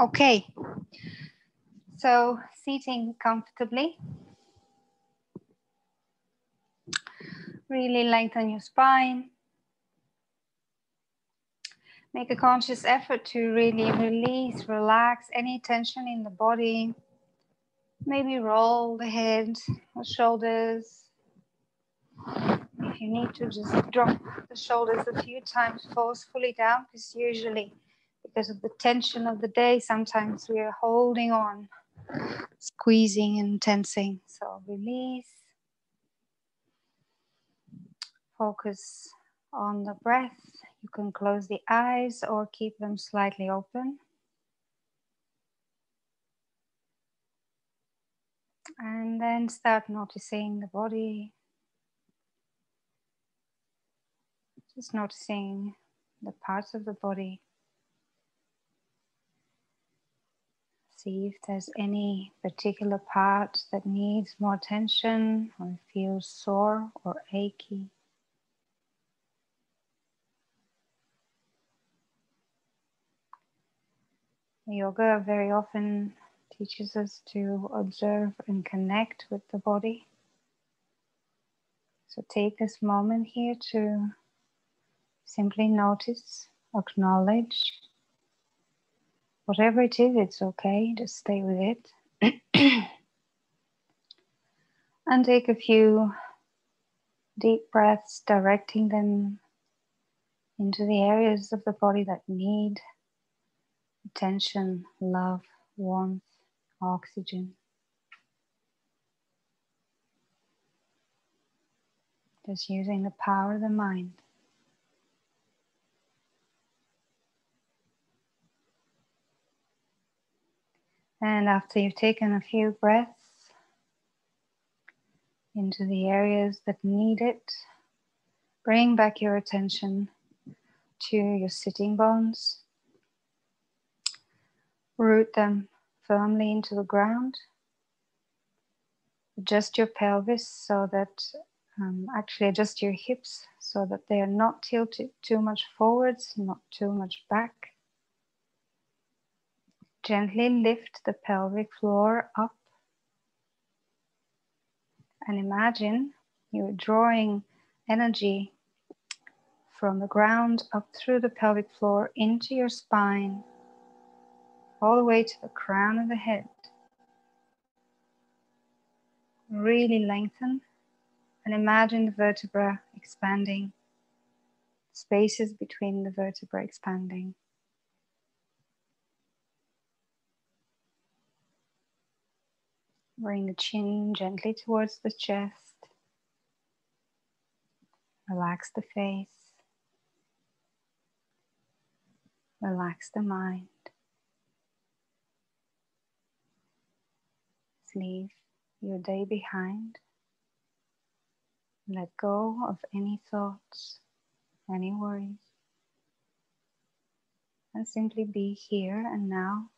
Okay. So seating comfortably. Really lengthen your spine. Make a conscious effort to really release, relax any tension in the body. Maybe roll the head or shoulders. If you need to, just drop the shoulders a few times forcefully down, because usually, because of the tension of the day, sometimes we are holding on, squeezing and tensing. So release. Focus on the breath. You can close the eyes or keep them slightly open. And then start noticing the body. Just noticing the parts of the body. See if there's any particular part that needs more attention or feels sore or achy. Yoga very often teaches us to observe and connect with the body. So take this moment here to simply notice, acknowledge. Whatever it is, it's okay, just stay with it. and take a few deep breaths, directing them into the areas of the body that need attention, love, warmth, oxygen. Just using the power of the mind. And after you've taken a few breaths into the areas that need it, bring back your attention to your sitting bones Root them firmly into the ground. Adjust your pelvis so that, um, actually adjust your hips so that they are not tilted too much forwards, not too much back. Gently lift the pelvic floor up and imagine you're drawing energy from the ground up through the pelvic floor into your spine all the way to the crown of the head. Really lengthen and imagine the vertebra expanding, spaces between the vertebra expanding. Bring the chin gently towards the chest. Relax the face. Relax the mind. leave your day behind. Let go of any thoughts, any worries, and simply be here and now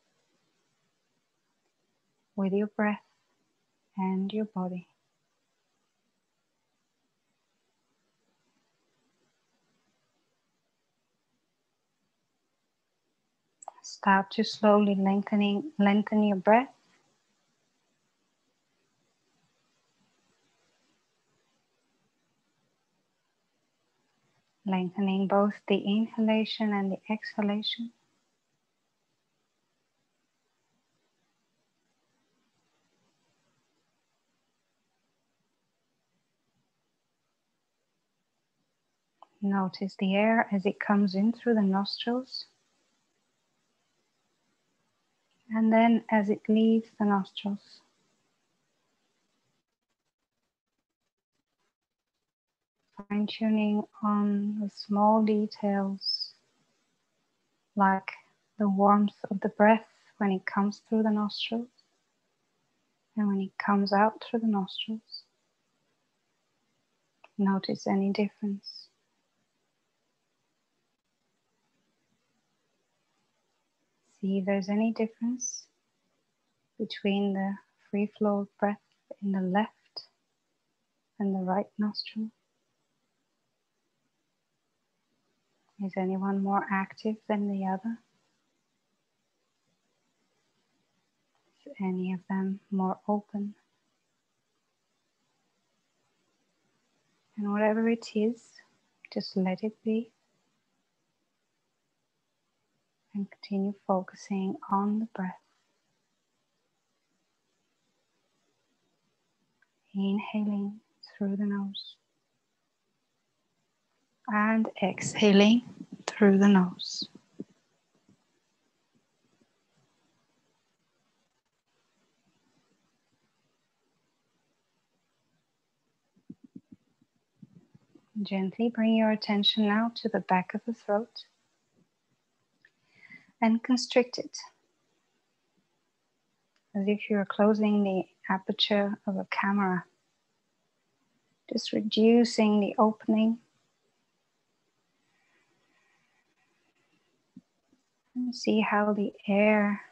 with your breath and your body. Start to slowly lengthening, lengthen your breath lengthening both the inhalation and the exhalation. Notice the air as it comes in through the nostrils and then as it leaves the nostrils. fine tuning on the small details like the warmth of the breath when it comes through the nostrils and when it comes out through the nostrils. Notice any difference. See if there's any difference between the free flow of breath in the left and the right nostril. Is anyone more active than the other? Is any of them more open. And whatever it is, just let it be. And continue focusing on the breath. Inhaling through the nose and exhaling through the nose. Gently bring your attention now to the back of the throat and constrict it as if you're closing the aperture of a camera, just reducing the opening. And see how the air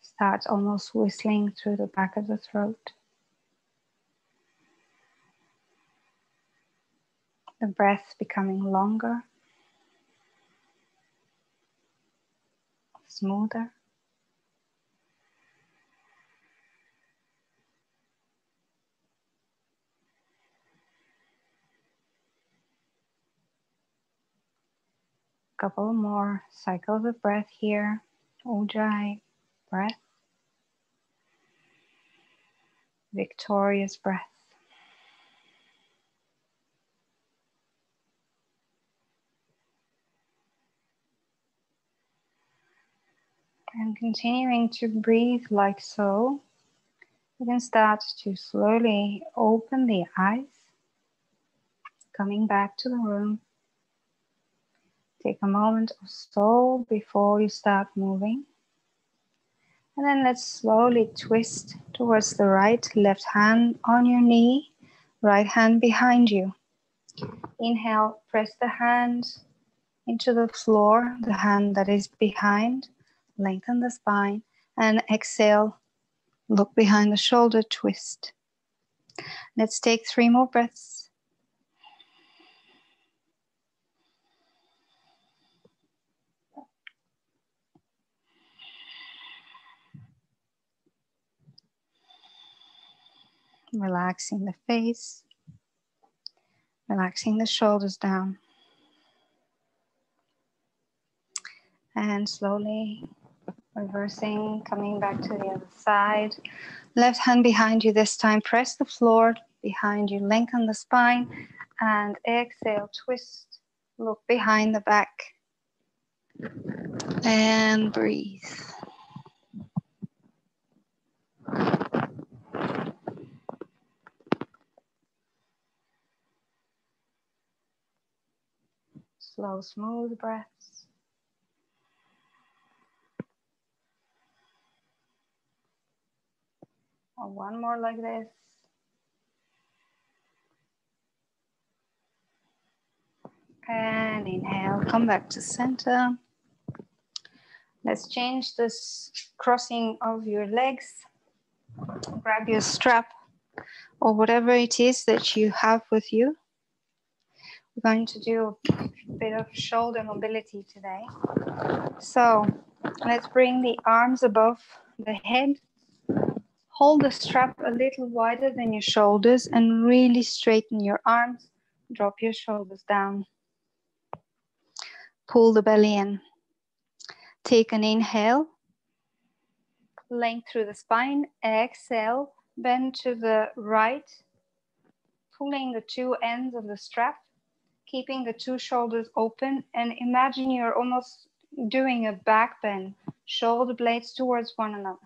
starts almost whistling through the back of the throat. The breath becoming longer, smoother. couple more cycles of breath here. Ujjayi breath. Victorious breath. And continuing to breathe like so, you can start to slowly open the eyes, coming back to the room. Take a moment or so before you start moving. And then let's slowly twist towards the right, left hand on your knee, right hand behind you. Inhale, press the hand into the floor, the hand that is behind, lengthen the spine, and exhale, look behind the shoulder, twist. Let's take three more breaths. relaxing the face, relaxing the shoulders down. And slowly reversing, coming back to the other side. Left hand behind you this time, press the floor behind you, lengthen the spine, and exhale, twist, look behind the back, and breathe. slow, smooth breaths. Oh, one more like this. And inhale, come back to center. Let's change this crossing of your legs. Grab your strap or whatever it is that you have with you. We're going to do a bit of shoulder mobility today. So let's bring the arms above the head. Hold the strap a little wider than your shoulders and really straighten your arms. Drop your shoulders down. Pull the belly in. Take an inhale. Length through the spine. Exhale. Bend to the right. Pulling the two ends of the strap keeping the two shoulders open and imagine you're almost doing a back bend, shoulder blades towards one another.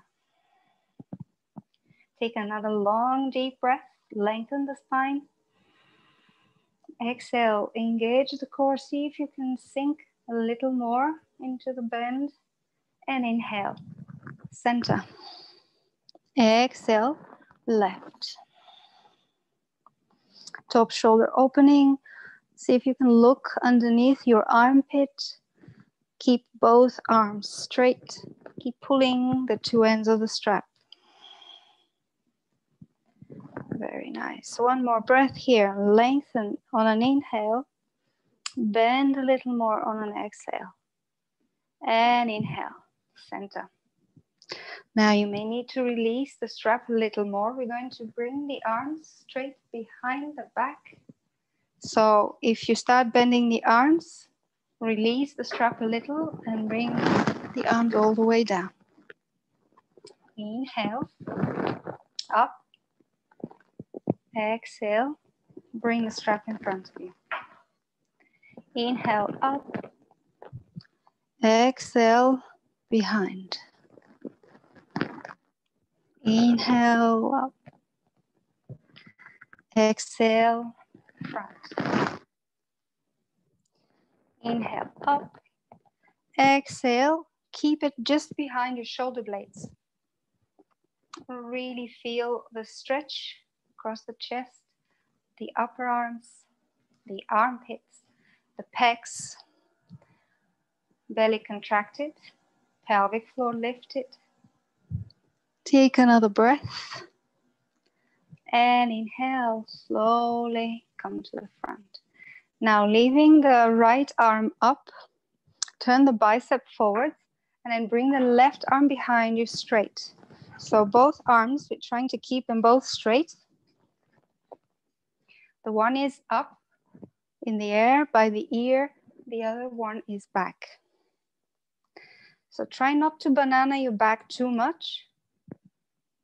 Take another long, deep breath, lengthen the spine. Exhale, engage the core, see if you can sink a little more into the bend and inhale, center. Exhale, left. Top shoulder opening, See if you can look underneath your armpit. Keep both arms straight. Keep pulling the two ends of the strap. Very nice. One more breath here. Lengthen on an inhale. Bend a little more on an exhale. And inhale, center. Now you may need to release the strap a little more. We're going to bring the arms straight behind the back. So if you start bending the arms, release the strap a little and bring the arms all the way down. Inhale, up. Exhale, bring the strap in front of you. Inhale, up. Exhale, behind. Inhale up. Exhale, front. Inhale up. Exhale, keep it just behind your shoulder blades. Really feel the stretch across the chest, the upper arms, the armpits, the pecs, belly contracted, pelvic floor lifted, Take another breath. And inhale, slowly come to the front. Now leaving the right arm up, turn the bicep forward and then bring the left arm behind you straight. So both arms, we're trying to keep them both straight. The one is up in the air by the ear, the other one is back. So try not to banana your back too much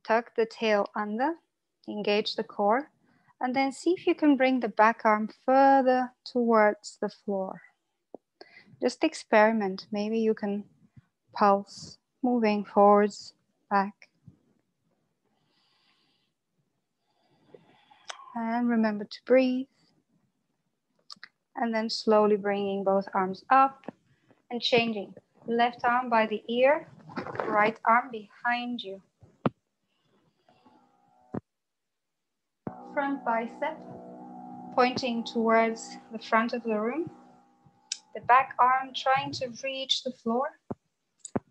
tuck the tail under, engage the core, and then see if you can bring the back arm further towards the floor. Just experiment. Maybe you can pulse, moving forwards, back. And remember to breathe. And then slowly bringing both arms up and changing. Left arm by the ear, right arm behind you. front bicep pointing towards the front of the room. The back arm trying to reach the floor.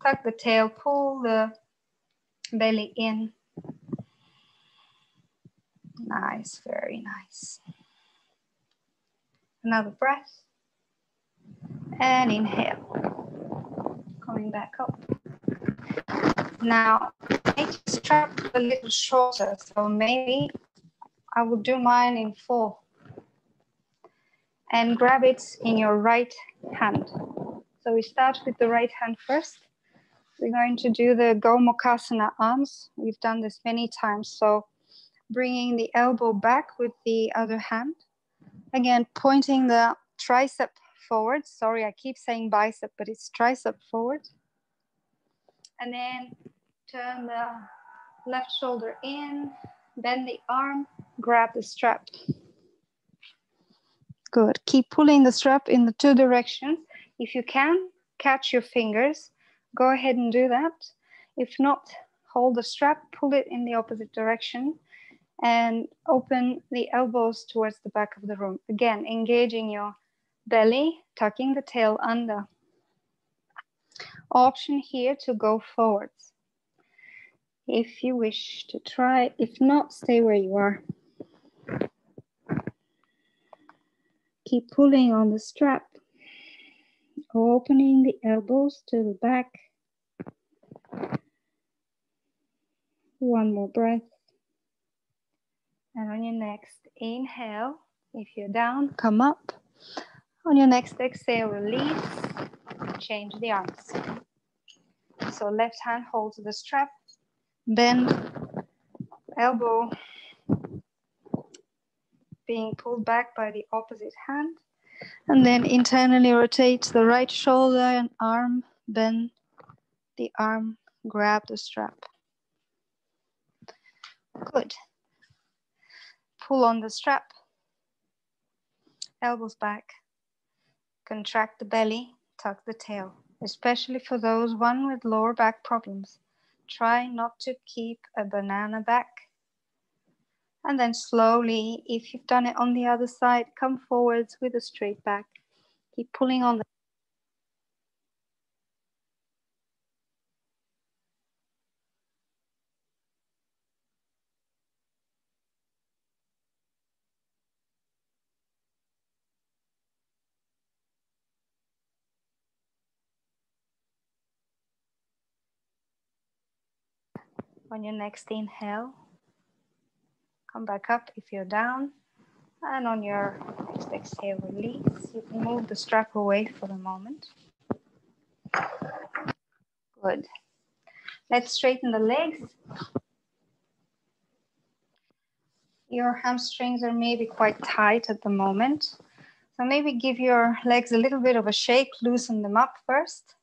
Tuck the tail, pull the belly in. Nice, very nice. Another breath. And inhale. Coming back up. Now, make the strap a little shorter. So maybe I will do mine in four. And grab it in your right hand. So we start with the right hand first. We're going to do the Gomukhasana arms. We've done this many times. So bringing the elbow back with the other hand. Again, pointing the tricep forward. Sorry, I keep saying bicep, but it's tricep forward. And then turn the left shoulder in, bend the arm, grab the strap. Good. Keep pulling the strap in the two directions. If you can, catch your fingers. Go ahead and do that. If not, hold the strap, pull it in the opposite direction, and open the elbows towards the back of the room. Again, engaging your belly, tucking the tail under. Option here to go forwards. If you wish to try, if not, stay where you are. Keep pulling on the strap, opening the elbows to the back. One more breath. And on your next inhale, if you're down, come up. On your next exhale, release, change the arms. So left hand holds the strap, bend, elbow being pulled back by the opposite hand. And then internally rotate the right shoulder and arm, bend the arm, grab the strap. Good. Pull on the strap, elbows back, contract the belly, tuck the tail, especially for those one with lower back problems. Try not to keep a banana back and then slowly, if you've done it on the other side, come forwards with a straight back. Keep pulling on the On your next inhale, come back up if you're down. And on your next exhale, release. You can move the strap away for the moment. Good. Let's straighten the legs. Your hamstrings are maybe quite tight at the moment. So maybe give your legs a little bit of a shake, loosen them up first.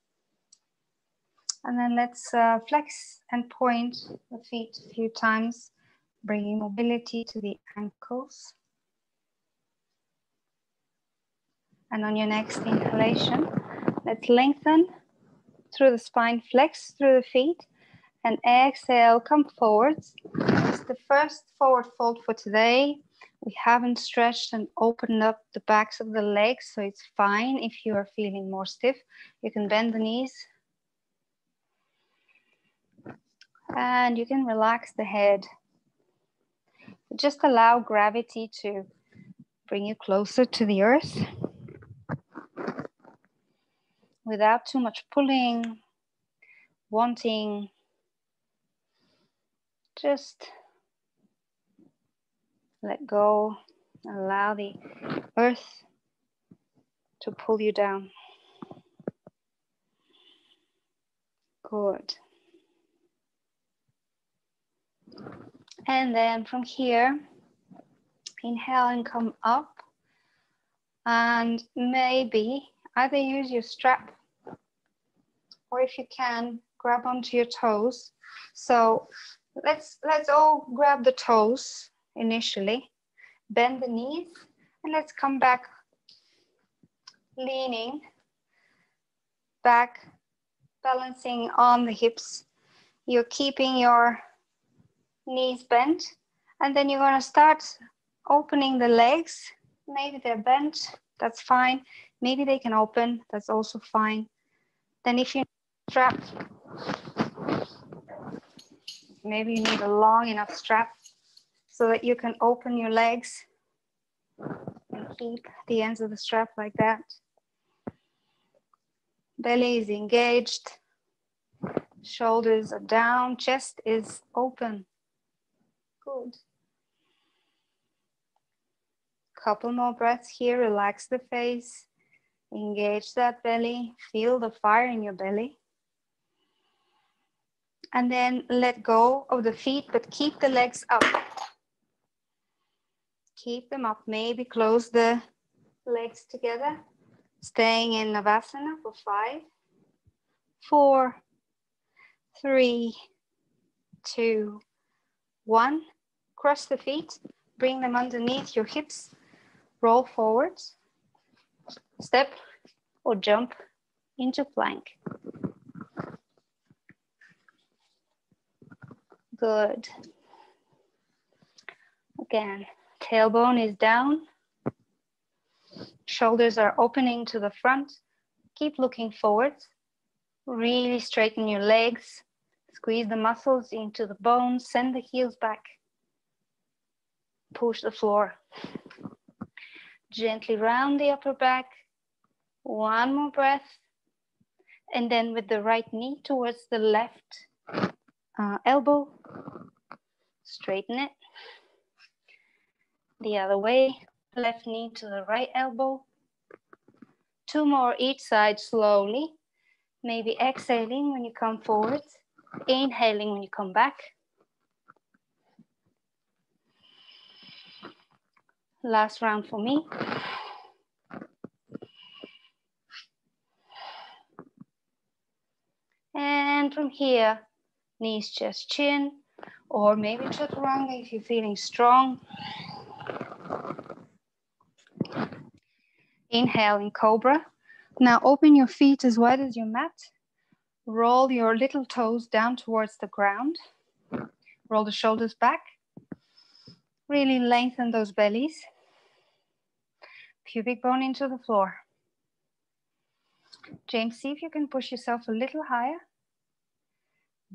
And then let's uh, flex and point the feet a few times, bringing mobility to the ankles. And on your next inhalation, let's lengthen through the spine, flex through the feet, and exhale, come forwards. It's the first forward fold for today. We haven't stretched and opened up the backs of the legs, so it's fine if you are feeling more stiff. You can bend the knees. And you can relax the head. Just allow gravity to bring you closer to the earth without too much pulling, wanting. Just let go, allow the earth to pull you down. Good. And then from here, inhale and come up. And maybe either use your strap or if you can, grab onto your toes. So let's, let's all grab the toes initially, bend the knees, and let's come back leaning back, balancing on the hips. You're keeping your knees bent, and then you're gonna start opening the legs. Maybe they're bent, that's fine. Maybe they can open, that's also fine. Then if you strap, maybe you need a long enough strap so that you can open your legs and keep the ends of the strap like that. Belly is engaged, shoulders are down, chest is open. Good. Couple more breaths here, relax the face, engage that belly, feel the fire in your belly. And then let go of the feet, but keep the legs up. Keep them up. Maybe close the legs together. Staying in Navasana for five, four, three, two, one. Cross the feet. Bring them underneath your hips. Roll forwards. Step or jump into plank. Good. Again, Tailbone is down. Shoulders are opening to the front. Keep looking forward. Really straighten your legs. Squeeze the muscles into the bones. Send the heels back. Push the floor. Gently round the upper back. One more breath. And then with the right knee towards the left uh, elbow, straighten it the other way, left knee to the right elbow. Two more each side slowly, maybe exhaling when you come forward, inhaling when you come back. Last round for me. And from here, knees, chest, chin, or maybe chaturanga if you're feeling strong. Inhale in cobra. Now open your feet as wide as your mat. Roll your little toes down towards the ground. Roll the shoulders back. Really lengthen those bellies. Pubic bone into the floor. James, see if you can push yourself a little higher.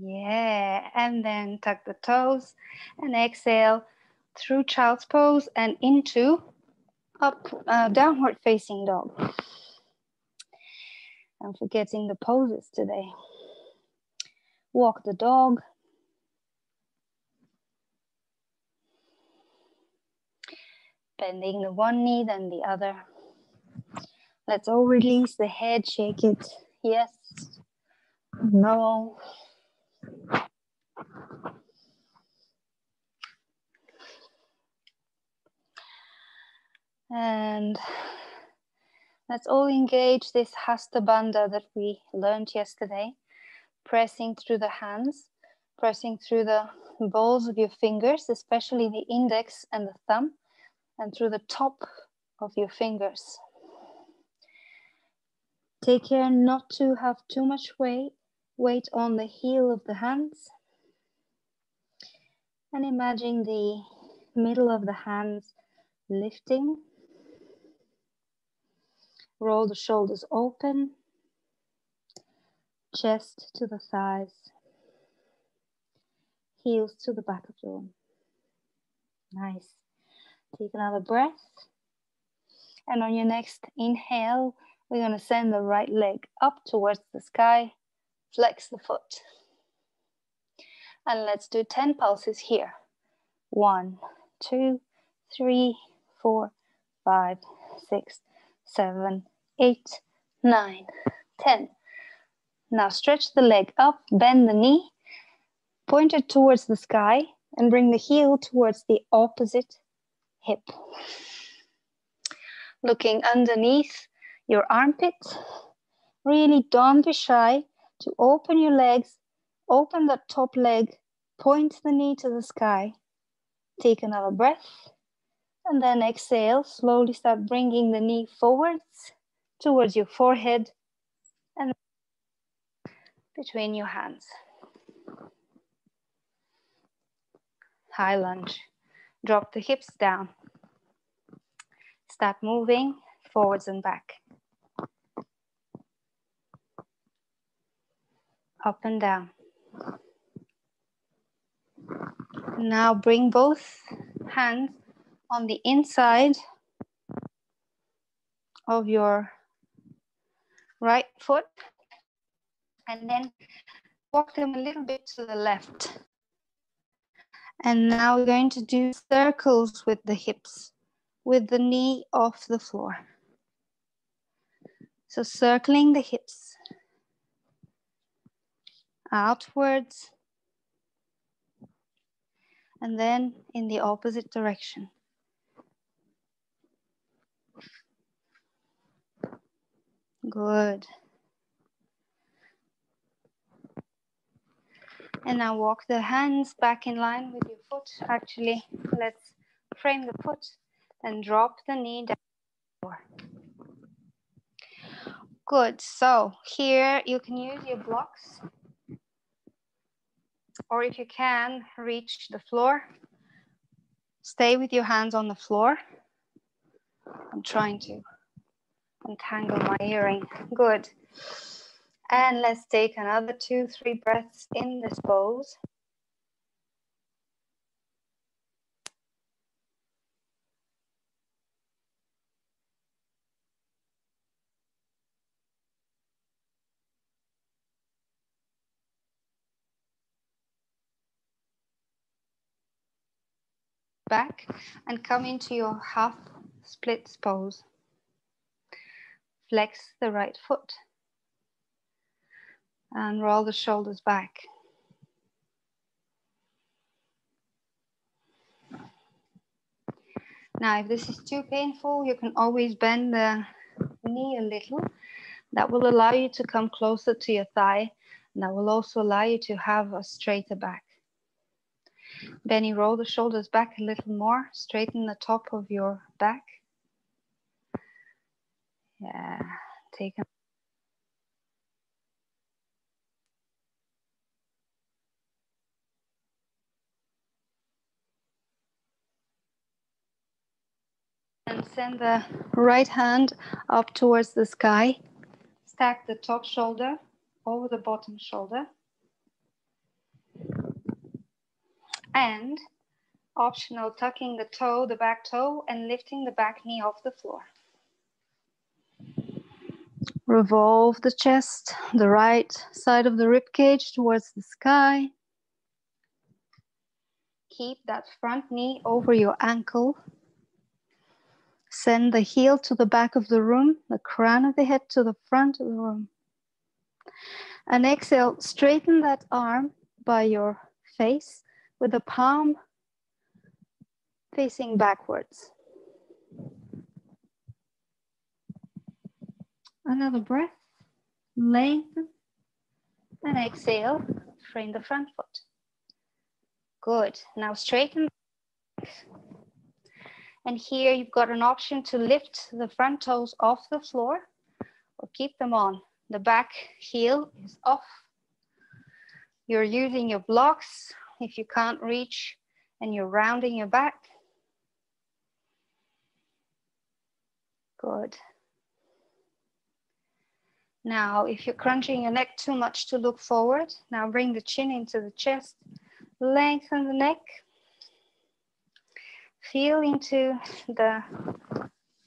Yeah, and then tuck the toes and exhale through child's pose and into up uh, downward facing dog. I'm forgetting the poses today. Walk the dog. Bending the one knee, then the other. Let's all release the head, shake it. Yes. No. And let's all engage this Hasta Bandha that we learned yesterday, pressing through the hands, pressing through the balls of your fingers, especially the index and the thumb, and through the top of your fingers. Take care not to have too much weight, weight on the heel of the hands. And imagine the middle of the hands lifting Roll the shoulders open, chest to the thighs, heels to the back of the room. Nice. Take another breath. And on your next inhale, we're going to send the right leg up towards the sky, flex the foot. And let's do 10 pulses here. One, two, three, four, five, six, seven, eight, nine, ten. Now stretch the leg up, bend the knee, point it towards the sky, and bring the heel towards the opposite hip. Looking underneath your armpit, really don't be shy to open your legs, open that top leg, point the knee to the sky. Take another breath. And then exhale, slowly start bringing the knee forwards towards your forehead and between your hands. High lunge. Drop the hips down. Start moving forwards and back. Up and down. Now bring both hands on the inside of your right foot and then walk them a little bit to the left. And now we're going to do circles with the hips, with the knee off the floor. So circling the hips outwards and then in the opposite direction. Good. And now walk the hands back in line with your foot. Actually, let's frame the foot and drop the knee down. Good, so here you can use your blocks or if you can, reach the floor. Stay with your hands on the floor. I'm trying to untangle my earring. Good. And let's take another two, three breaths in this pose. Back and come into your half split pose flex the right foot and roll the shoulders back. Now, if this is too painful, you can always bend the knee a little. That will allow you to come closer to your thigh. And that will also allow you to have a straighter back. Benny, roll the shoulders back a little more. Straighten the top of your back. Yeah, take a and send the right hand up towards the sky. Stack the top shoulder over the bottom shoulder. And optional tucking the toe, the back toe, and lifting the back knee off the floor. Revolve the chest, the right side of the rib cage towards the sky. Keep that front knee over your ankle. Send the heel to the back of the room, the crown of the head to the front of the room. And exhale, straighten that arm by your face with the palm facing backwards. Another breath, lengthen, and exhale, frame the front foot. Good, now straighten. And here you've got an option to lift the front toes off the floor or keep them on. The back heel is off. You're using your blocks if you can't reach and you're rounding your back. Good. Now, if you're crunching your neck too much to look forward, now bring the chin into the chest, lengthen the neck. Feel into the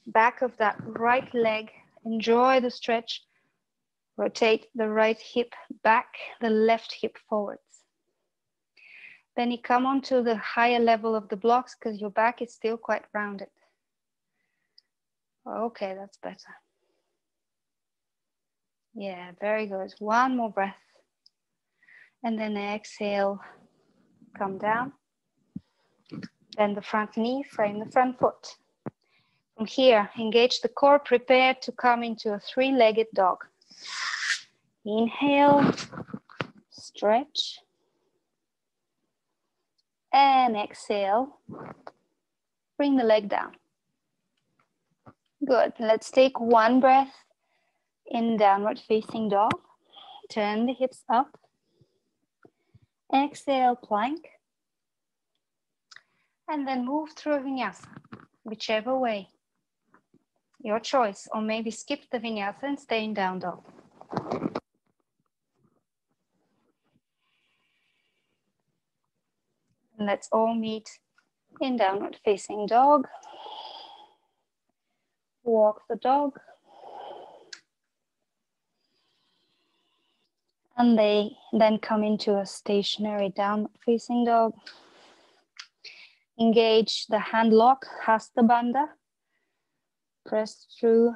back of that right leg. Enjoy the stretch. Rotate the right hip back, the left hip forwards. Then you come onto the higher level of the blocks because your back is still quite rounded. Okay, that's better. Yeah, very good. One more breath. And then exhale, come down. Then the front knee, frame the front foot. From here, engage the core, prepare to come into a three-legged dog. Inhale, stretch. And exhale, bring the leg down. Good, let's take one breath in downward facing dog. Turn the hips up. Exhale, plank. And then move through a vinyasa, whichever way. Your choice, or maybe skip the vinyasa and stay in down dog. And let's all meet in downward facing dog. Walk the dog. And they then come into a stationary downward facing dog. Engage the hand lock, Hasta Bandha. Press through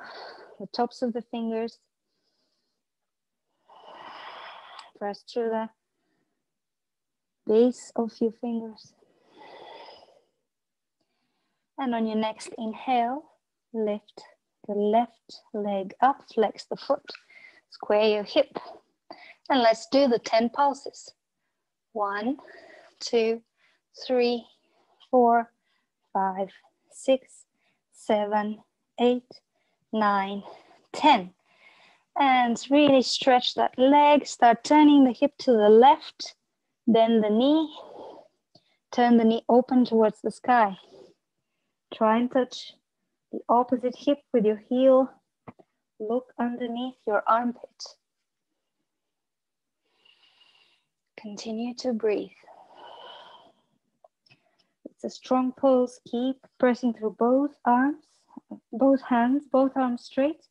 the tops of the fingers. Press through the base of your fingers. And on your next inhale, lift the left leg up, flex the foot, square your hip, and let's do the 10 pulses. One, two, three, four, five, six, seven, eight, nine, ten. And really stretch that leg. Start turning the hip to the left, then the knee. Turn the knee open towards the sky. Try and touch the opposite hip with your heel. Look underneath your armpit. Continue to breathe. It's a strong pulse. Keep pressing through both arms, both hands, both arms straight.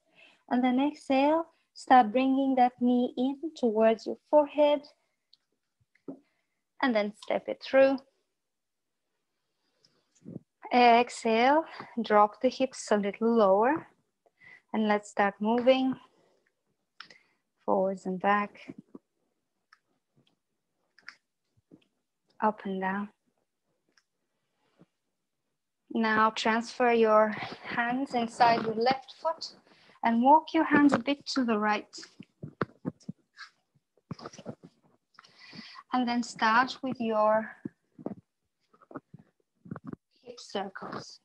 And then exhale, start bringing that knee in towards your forehead. And then step it through. Exhale, drop the hips a little lower. And let's start moving forwards and back. up and down. Now transfer your hands inside your left foot and walk your hands a bit to the right. And then start with your hip circles.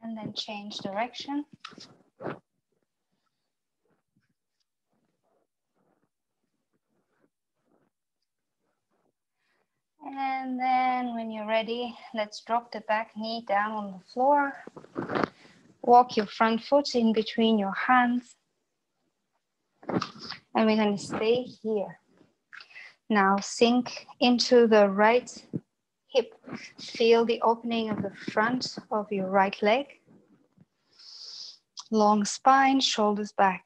And then change direction. And then when you're ready, let's drop the back knee down on the floor. Walk your front foot in between your hands. And we're gonna stay here. Now sink into the right hip. Feel the opening of the front of your right leg. Long spine, shoulders back.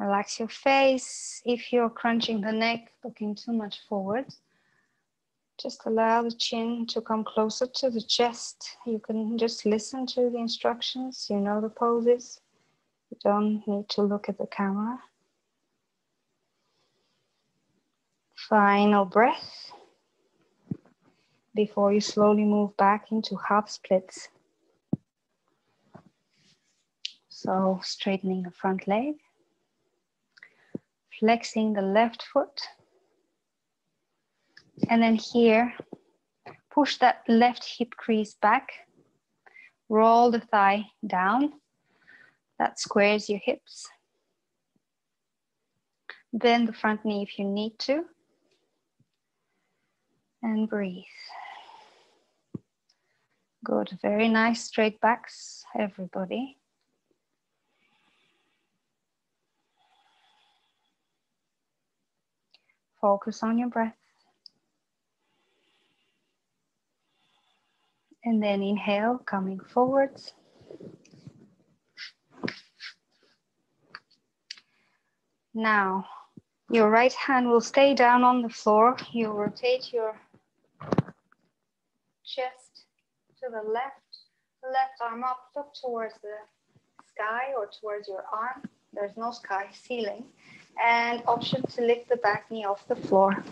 Relax your face. If you're crunching the neck, looking too much forward, just allow the chin to come closer to the chest. You can just listen to the instructions. You know the poses. You don't need to look at the camera. Final breath before you slowly move back into half splits. So straightening the front leg, flexing the left foot, and then here, push that left hip crease back, roll the thigh down, that squares your hips. Bend the front knee if you need to, and breathe. Good, very nice straight backs, everybody. Focus on your breath. And then inhale, coming forwards. Now, your right hand will stay down on the floor. You rotate your chest to the left, left arm up, look towards the sky or towards your arm. There's no sky, ceiling. And option to lift the back knee off the floor.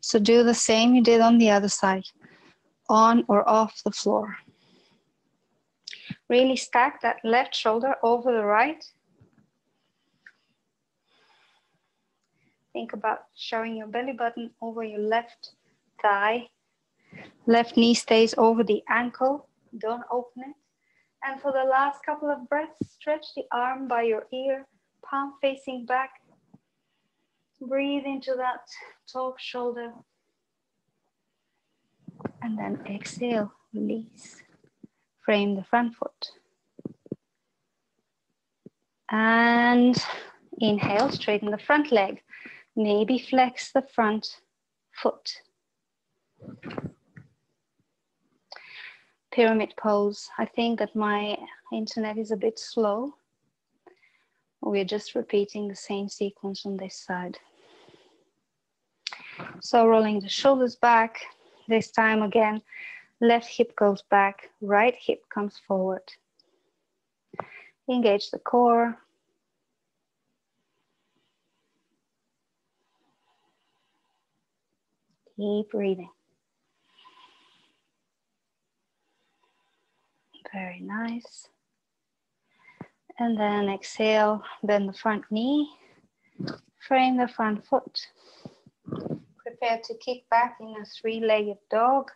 So do the same you did on the other side, on or off the floor. Really stack that left shoulder over the right. Think about showing your belly button over your left thigh Left knee stays over the ankle. Don't open it. And for the last couple of breaths, stretch the arm by your ear, palm facing back. Breathe into that top shoulder. And then exhale, release. Frame the front foot. And inhale, straighten the front leg. Maybe flex the front foot pyramid pose. I think that my internet is a bit slow. We're just repeating the same sequence on this side. So rolling the shoulders back, this time again, left hip goes back, right hip comes forward. Engage the core. Keep breathing. Very nice. And then exhale, bend the front knee, frame the front foot. Prepare to kick back in a three-legged dog.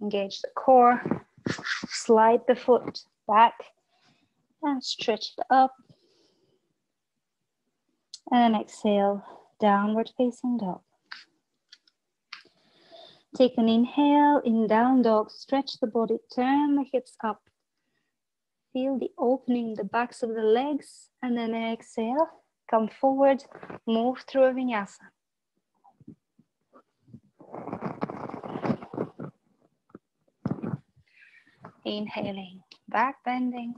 Engage the core, slide the foot back and stretch it up. And then exhale, downward facing dog. Take an inhale in down dog, stretch the body, turn the hips up Feel the opening the backs of the legs and then exhale, come forward, move through a vinyasa. Inhaling, back bending.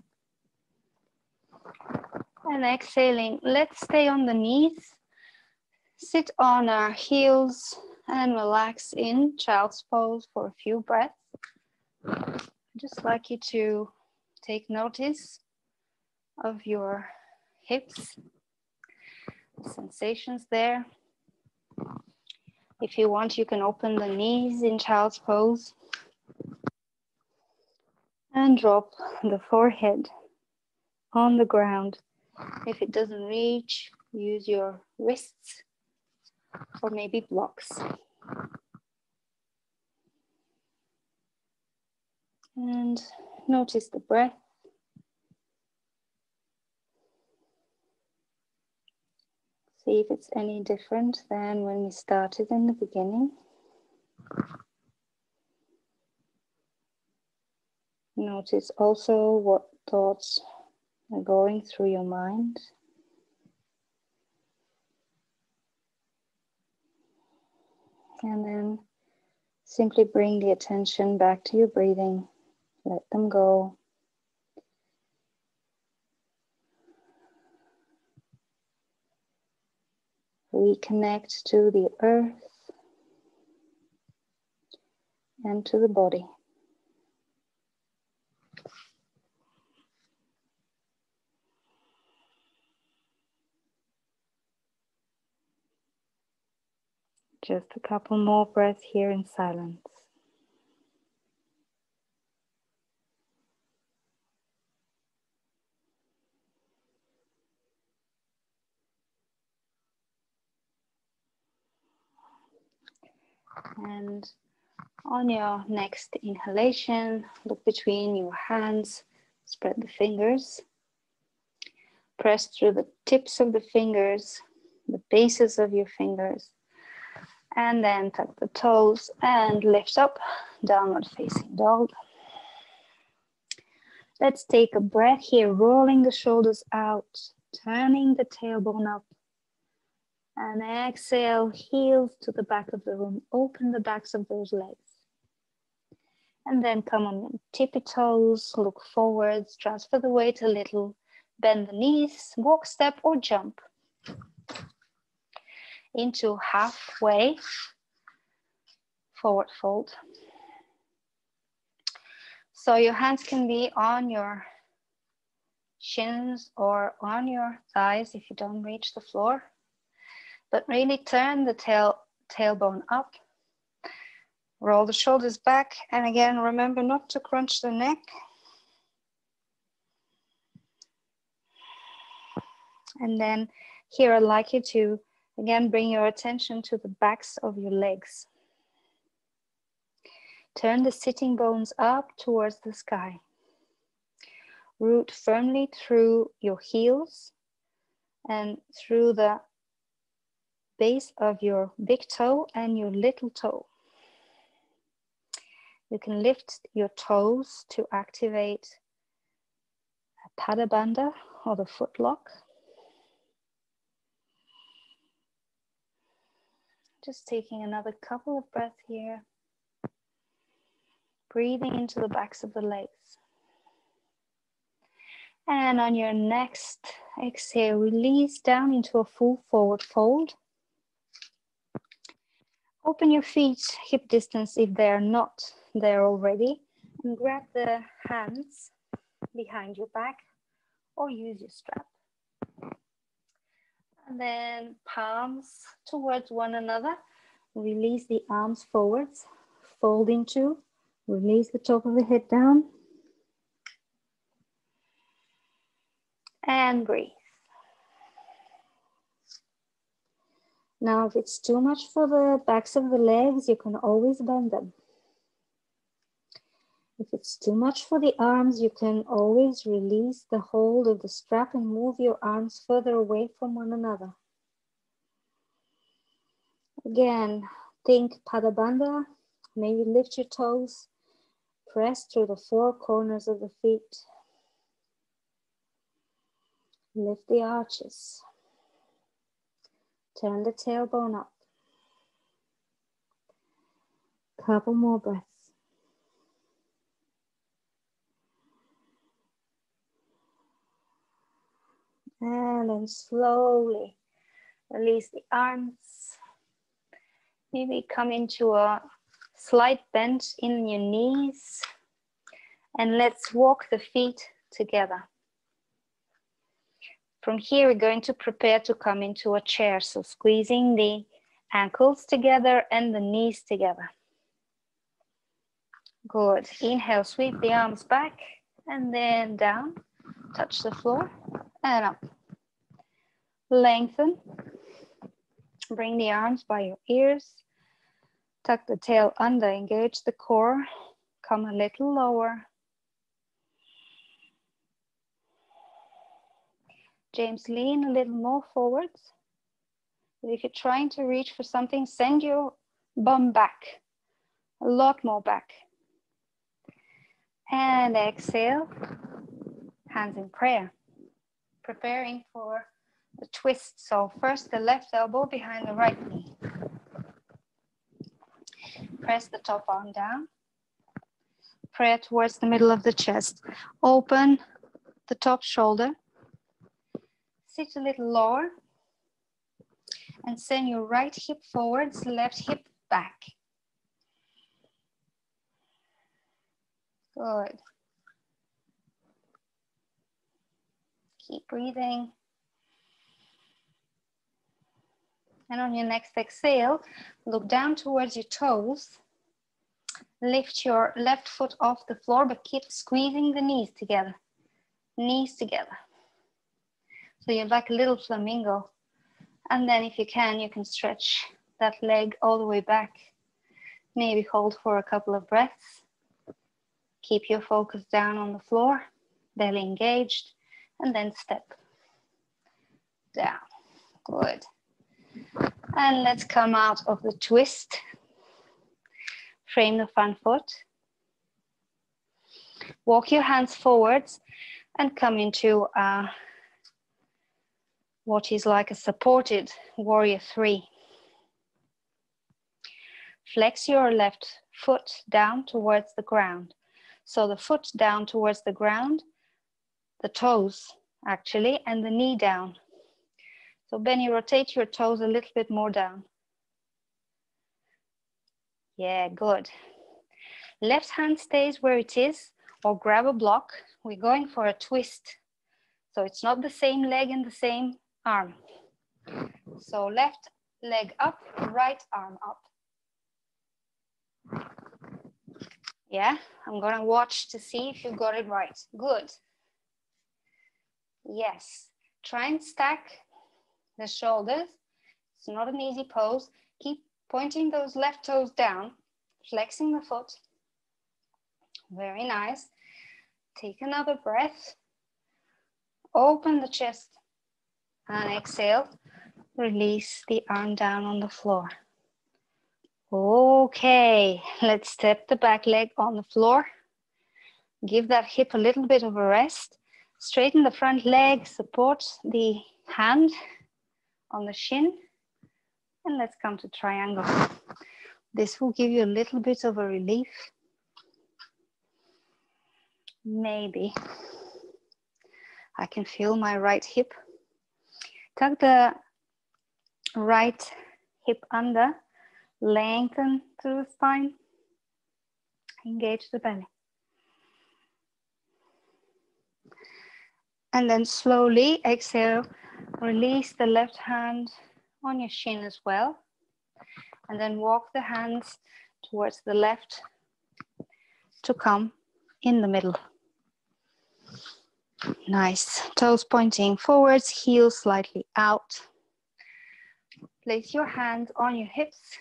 And exhaling, let's stay on the knees. Sit on our heels and relax in child's pose for a few breaths. I'd just like you to take notice of your hips, sensations there. If you want, you can open the knees in child's pose and drop the forehead on the ground. If it doesn't reach, use your wrists or maybe blocks. And Notice the breath. See if it's any different than when we started in the beginning. Notice also what thoughts are going through your mind. And then simply bring the attention back to your breathing. Let them go. reconnect to the earth and to the body. Just a couple more breaths here in silence. And on your next inhalation, look between your hands, spread the fingers, press through the tips of the fingers, the bases of your fingers, and then tuck the toes and lift up, downward facing dog. Let's take a breath here, rolling the shoulders out, turning the tailbone up. And exhale, heels to the back of the room. Open the backs of those legs. And then come on your tippy toes, look forwards, transfer the weight a little, bend the knees, walk, step, or jump into halfway forward fold. So your hands can be on your shins or on your thighs if you don't reach the floor. But really turn the tail tailbone up. Roll the shoulders back. And again, remember not to crunch the neck. And then here I'd like you to Again, bring your attention to the backs of your legs. Turn the sitting bones up towards the sky. Root firmly through your heels and through the base of your big toe and your little toe. You can lift your toes to activate a Pada Bandha or the foot lock. Just taking another couple of breaths here. Breathing into the backs of the legs. And on your next exhale, release down into a full forward fold. Open your feet hip distance if they're not there already. And grab the hands behind your back or use your strap. And then palms towards one another. Release the arms forwards, fold into, release the top of the head down. And breathe. Now, if it's too much for the backs of the legs, you can always bend them. If it's too much for the arms, you can always release the hold of the strap and move your arms further away from one another. Again, think Pada Bandha. Maybe lift your toes, press through the four corners of the feet. Lift the arches. Turn the tailbone up. Couple more breaths. And then slowly release the arms. Maybe come into a slight bend in your knees. And let's walk the feet together. From here, we're going to prepare to come into a chair. So squeezing the ankles together and the knees together. Good. Inhale, sweep the arms back and then down. Touch the floor and up. Lengthen. Bring the arms by your ears. Tuck the tail under, engage the core. Come a little lower. James, lean a little more forwards. If you're trying to reach for something, send your bum back, a lot more back. And exhale, hands in prayer preparing for the twist. So first the left elbow behind the right knee. Press the top arm down. Prayer towards the middle of the chest. Open the top shoulder. Sit a little lower. and send your right hip forwards, left hip back. Good. Keep breathing. And on your next exhale, look down towards your toes. Lift your left foot off the floor, but keep squeezing the knees together. Knees together. So you're like a little flamingo. And then if you can, you can stretch that leg all the way back. Maybe hold for a couple of breaths. Keep your focus down on the floor, belly engaged, and then step down. Good. And let's come out of the twist. Frame the front foot. Walk your hands forwards and come into uh, what is like a supported warrior three. Flex your left foot down towards the ground. So the foot down towards the ground, the toes actually, and the knee down. So Benny, rotate your toes a little bit more down. Yeah, good. Left hand stays where it is or grab a block. We're going for a twist. So it's not the same leg and the same arm. So left leg up, right arm up. Yeah, I'm gonna watch to see if you got it right. Good. Yes, try and stack the shoulders. It's not an easy pose. Keep pointing those left toes down, flexing the foot. Very nice. Take another breath. Open the chest and exhale. Release the arm down on the floor. Okay, let's step the back leg on the floor. Give that hip a little bit of a rest. Straighten the front leg, support the hand on the shin. And let's come to triangle. This will give you a little bit of a relief. Maybe. I can feel my right hip. Tuck the right hip under, lengthen through the spine, engage the belly. And then slowly exhale, release the left hand on your shin as well. And then walk the hands towards the left to come in the middle. Nice. Toes pointing forwards, heels slightly out. Place your hands on your hips,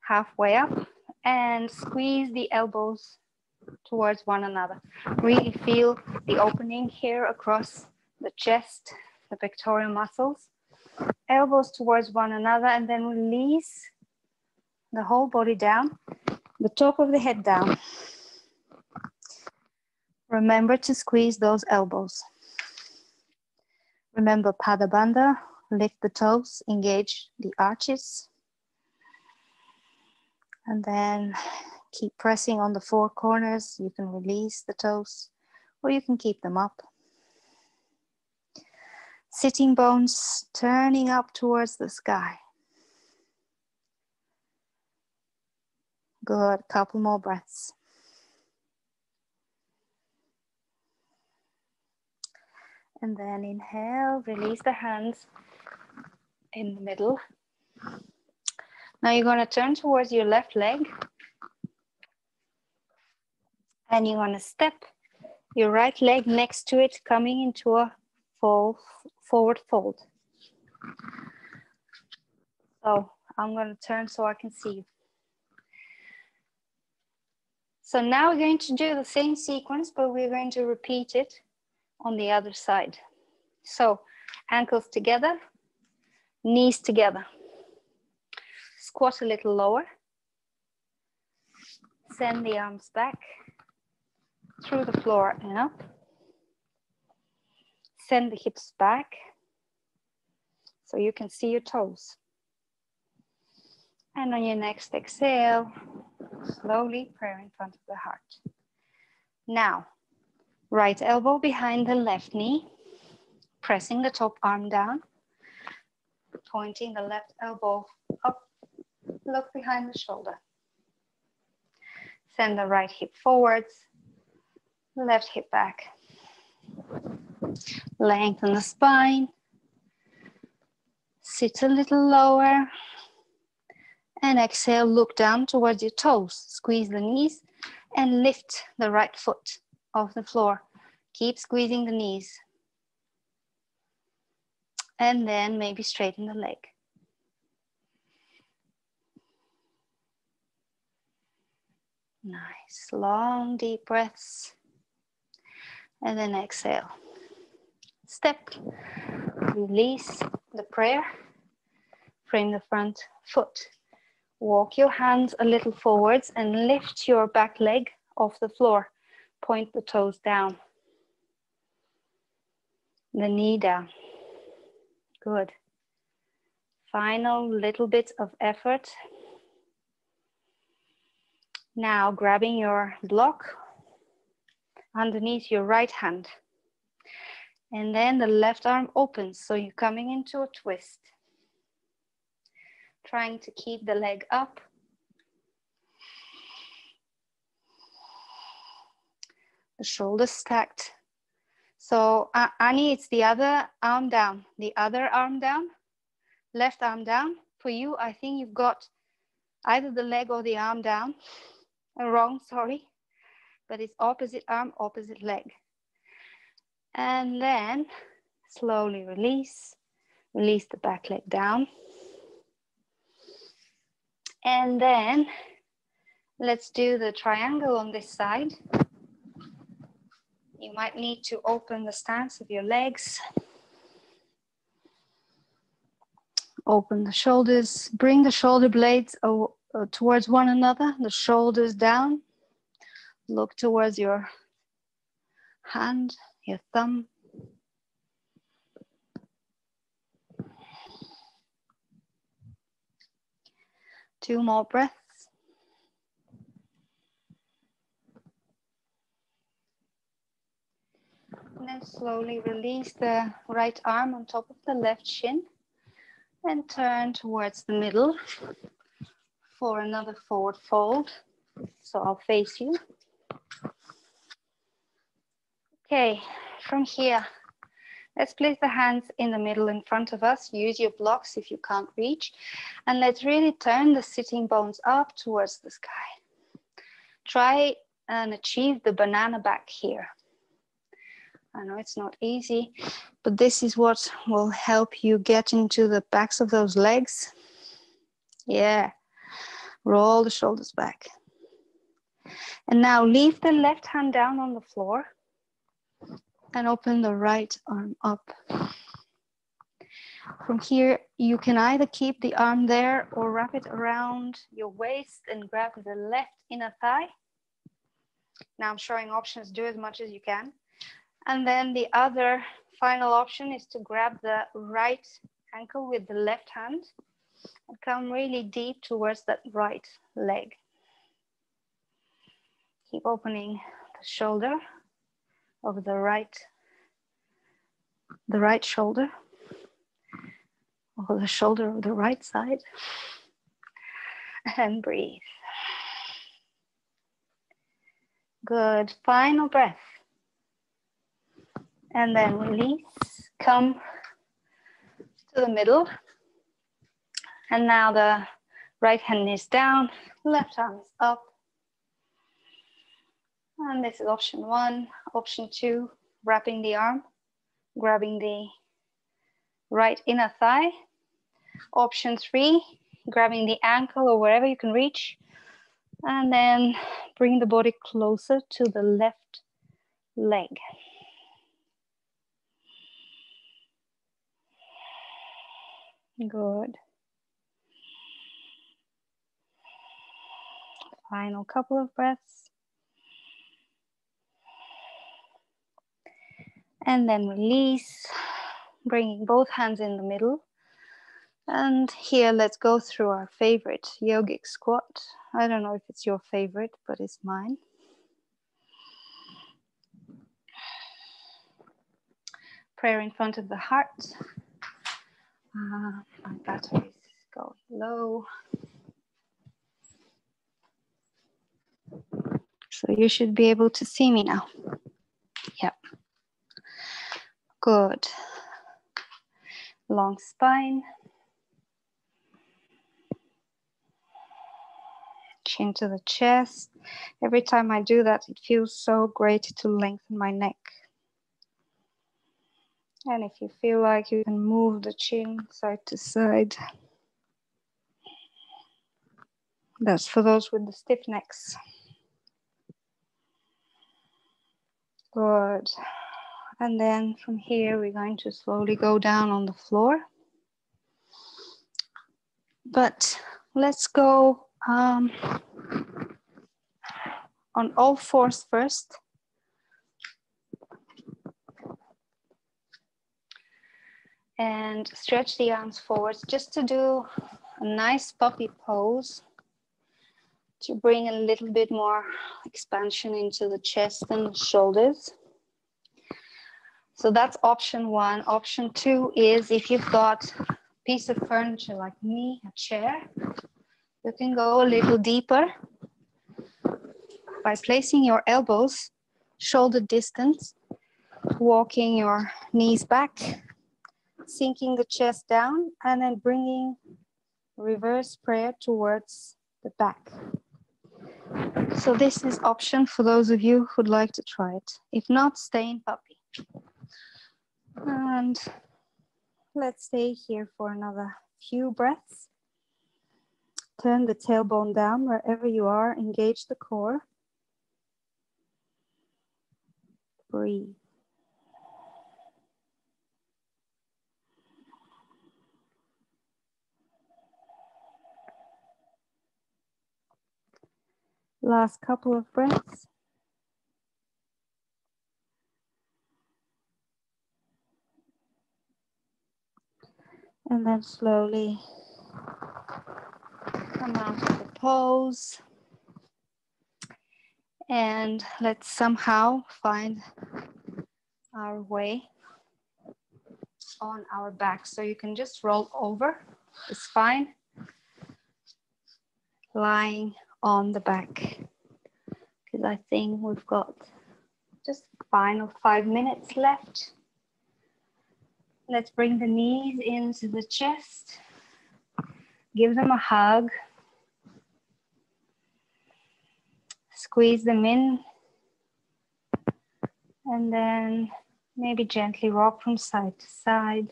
halfway up, and squeeze the elbows towards one another. Really feel the opening here across the chest, the pectoral muscles. Elbows towards one another and then release the whole body down, the top of the head down. Remember to squeeze those elbows. Remember Padabandha, lift the toes, engage the arches. And then keep pressing on the four corners. You can release the toes or you can keep them up. Sitting bones turning up towards the sky. Good, couple more breaths. And then inhale, release the hands in the middle. Now you're gonna turn towards your left leg and you're gonna step your right leg next to it, coming into a full forward fold. So I'm gonna turn so I can see you. So now we're going to do the same sequence, but we're going to repeat it on the other side. So ankles together, knees together. Squat a little lower. Send the arms back through the floor and up. Send the hips back so you can see your toes. And on your next exhale, slowly prayer in front of the heart. Now, right elbow behind the left knee, pressing the top arm down. pointing the left elbow up, look behind the shoulder. Send the right hip forwards, left hip back. Lengthen the spine. Sit a little lower. And exhale, look down towards your toes. Squeeze the knees and lift the right foot off the floor. Keep squeezing the knees. And then maybe straighten the leg. Nice, long deep breaths. And then exhale. Step, release the prayer. Frame the front foot. Walk your hands a little forwards and lift your back leg off the floor. Point the toes down. The knee down. Good. Final little bit of effort. Now grabbing your block underneath your right hand. And then the left arm opens, so you're coming into a twist trying to keep the leg up. The shoulders stacked. So uh, Annie, it's the other arm down, the other arm down, left arm down. For you, I think you've got either the leg or the arm down. Uh, wrong, sorry. But it's opposite arm, opposite leg. And then slowly release, release the back leg down. And then let's do the triangle on this side. You might need to open the stance of your legs. Open the shoulders, bring the shoulder blades uh, towards one another, the shoulders down. Look towards your hand, your thumb. Two more breaths. And then slowly release the right arm on top of the left shin and turn towards the middle for another forward fold. So I'll face you. Okay, from here, Let's place the hands in the middle in front of us. Use your blocks if you can't reach. And let's really turn the sitting bones up towards the sky. Try and achieve the banana back here. I know it's not easy, but this is what will help you get into the backs of those legs. Yeah, roll the shoulders back. And now leave the left hand down on the floor and open the right arm up. From here, you can either keep the arm there or wrap it around your waist and grab the left inner thigh. Now I'm showing options, do as much as you can. And then the other final option is to grab the right ankle with the left hand and come really deep towards that right leg. Keep opening the shoulder of the right, the right shoulder, or the shoulder of the right side, and breathe. Good, final breath. And then release, come to the middle. And now the right hand is down, left arm is up. And this is option one. Option two, wrapping the arm, grabbing the right inner thigh. Option three, grabbing the ankle or wherever you can reach. And then bring the body closer to the left leg. Good. Final couple of breaths. and then release, bringing both hands in the middle. And here, let's go through our favorite yogic squat. I don't know if it's your favorite, but it's mine. Prayer in front of the heart. Uh, my batteries going low. So you should be able to see me now. Yep. Good. Long spine. Chin to the chest. Every time I do that, it feels so great to lengthen my neck. And if you feel like you can move the chin side to side, that's for those with the stiff necks. Good. And then from here, we're going to slowly go down on the floor. But let's go um, on all fours first. And stretch the arms forwards just to do a nice puppy pose to bring a little bit more expansion into the chest and shoulders. So that's option one. Option two is if you've got a piece of furniture like me, a chair, you can go a little deeper by placing your elbows shoulder distance, walking your knees back sinking the chest down and then bringing reverse prayer towards the back. So this is option for those of you who'd like to try it. If not, stay in puppy. And let's stay here for another few breaths. Turn the tailbone down wherever you are, engage the core. Breathe. Last couple of breaths. And then slowly come out of the pose. And let's somehow find our way on our back. So you can just roll over, it's fine. Lying on the back because I think we've got just final five minutes left. Let's bring the knees into the chest. Give them a hug. Squeeze them in. And then maybe gently rock from side to side.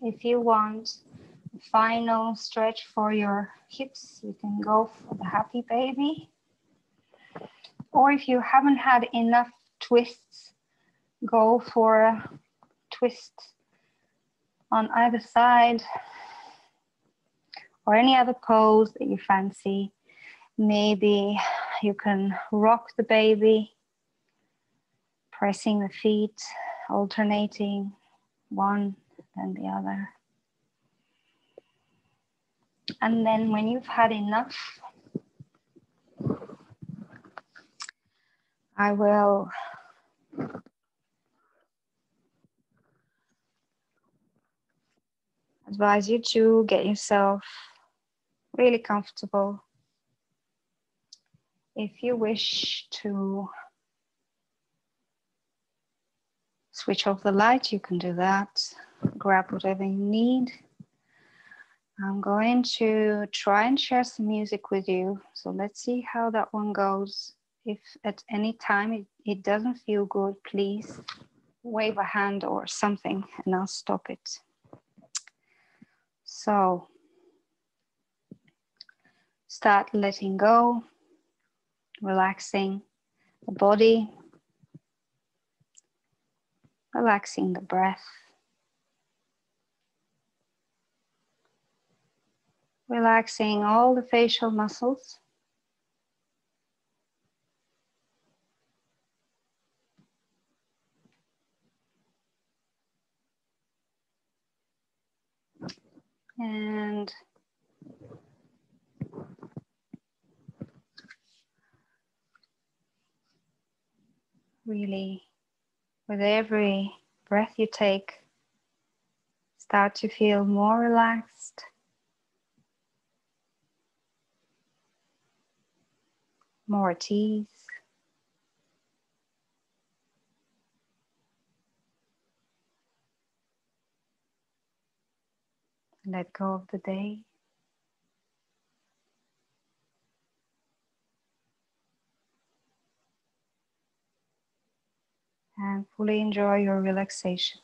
If you want, final stretch for your hips, you can go for the happy baby. Or if you haven't had enough twists, go for a twist on either side or any other pose that you fancy. Maybe you can rock the baby, pressing the feet, alternating one and the other. And then when you've had enough, I will advise you to get yourself really comfortable. If you wish to switch off the light, you can do that. Grab whatever you need. I'm going to try and share some music with you. So let's see how that one goes. If at any time it, it doesn't feel good, please wave a hand or something and I'll stop it. So start letting go, relaxing the body, relaxing the breath. Relaxing all the facial muscles. And really, with every breath you take, start to feel more relaxed. More ease. Let go of the day. And fully enjoy your relaxation.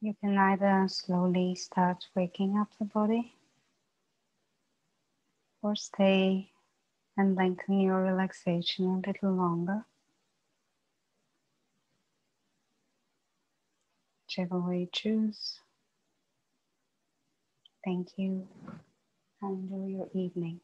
You can either slowly start waking up the body or stay and lengthen your relaxation a little longer. Whichever way you choose. Thank you enjoy your evening.